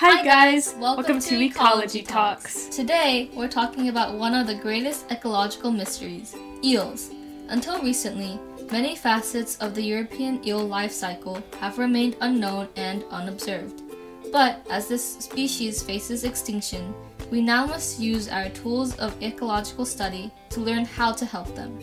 Hi, guys, welcome, to Ecology Talks. Today, we're talking about one of the greatest ecological mysteries eels. Until recently, many facets of the European eel life cycle have remained unknown and unobserved. But as this species faces extinction, we now must use our tools of ecological study to learn how to help them.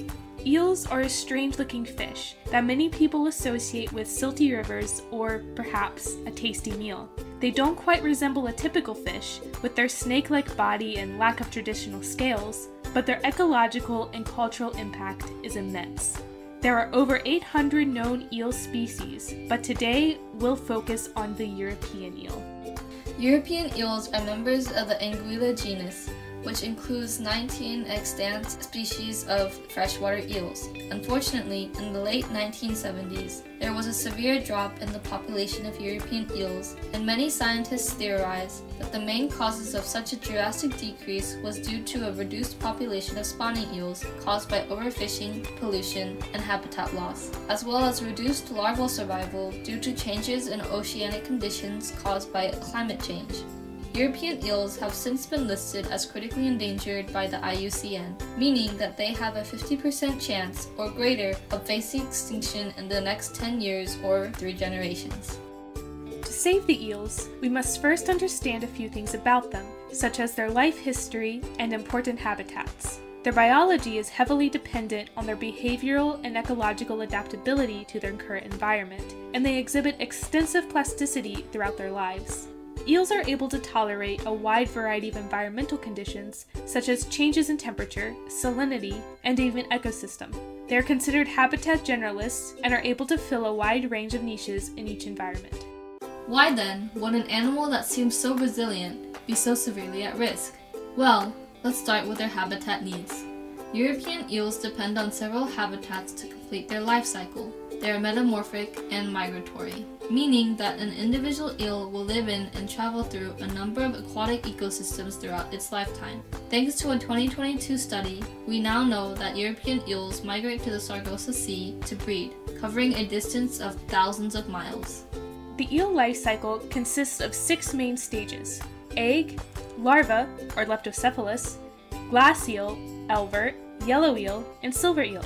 Eels are a strange looking fish that many people associate with silty rivers or perhaps a tasty meal. They don't quite resemble a typical fish with their snake like body and lack of traditional scales, but their ecological and cultural impact is immense. There are over 800 known eel species, but today we'll focus on the European eel. European eels are members of the Anguilla genus, which includes 19 extant species of freshwater eels. Unfortunately, in the late 1970s, there was a severe drop in the population of European eels, and many scientists theorize that the main causes of such a drastic decrease was due to a reduced population of spawning eels caused by overfishing, pollution, and habitat loss, as well as reduced larval survival due to changes in oceanic conditions caused by climate change. European eels have since been listed as critically endangered by the IUCN, meaning that they have a 50% chance or greater of facing extinction in the next 10 years or three generations. To save the eels, we must first understand a few things about them, such as their life history and important habitats. Their biology is heavily dependent on their behavioral and ecological adaptability to their current environment, and they exhibit extensive plasticity throughout their lives. Eels are able to tolerate a wide variety of environmental conditions, such as changes in temperature, salinity, and even ecosystem. They are considered habitat generalists and are able to fill a wide range of niches in each environment. Why then would an animal that seems so resilient be so severely at risk? Well, let's start with their habitat needs. European eels depend on several habitats to complete their life cycle. They are metamorphic and migratory, meaning that an individual eel will live in and travel through a number of aquatic ecosystems throughout its lifetime. Thanks to a 2022 study, we now know that European eels migrate to the Sargasso Sea to breed, covering a distance of thousands of miles. The eel life cycle consists of six main stages egg, larva, or leptocephalus, glass eel, elver, yellow eel, and silver eel.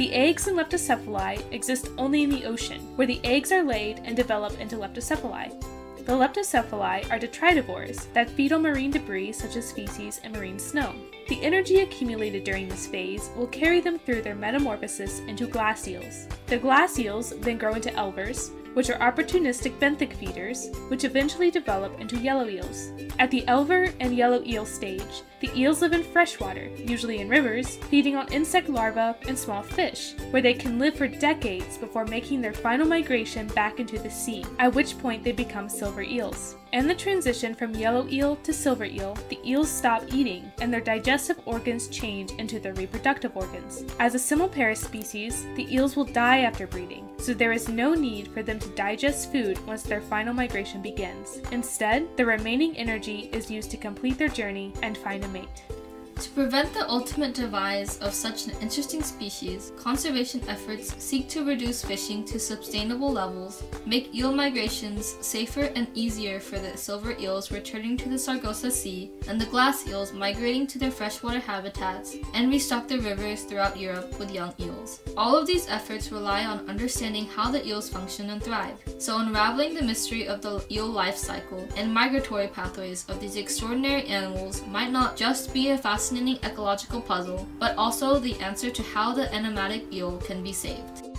The eggs in leptocephali exist only in the ocean, where the eggs are laid and develop into leptocephali. The leptocephali are detritivores that feed on marine debris such as feces and marine snow. The energy accumulated during this phase will carry them through their metamorphosis into glass eels. The glass eels then grow into elvers, which are opportunistic benthic feeders, which eventually develop into yellow eels. At the elver and yellow eel stage, the eels live in freshwater, usually in rivers, feeding on insect larvae and small fish, where they can live for decades before making their final migration back into the sea, at which point they become silver eels. In the transition from yellow eel to silver eel, the eels stop eating and their digestive organs change into their reproductive organs. As a semelparous species, the eels will die after breeding, so there is no need for them to digest food once their final migration begins. Instead, the remaining energy is used to complete their journey and find mate. To prevent the ultimate demise of such an interesting species, conservation efforts seek to reduce fishing to sustainable levels, make eel migrations safer and easier for the silver eels returning to the Sargasso Sea, and the glass eels migrating to their freshwater habitats, and restock the rivers throughout Europe with young eels. All of these efforts rely on understanding how the eels function and thrive, so unraveling the mystery of the eel life cycle and migratory pathways of these extraordinary animals might not just be a fascinating fascinating ecological puzzle, but also the answer to how the enigmatic eel can be saved.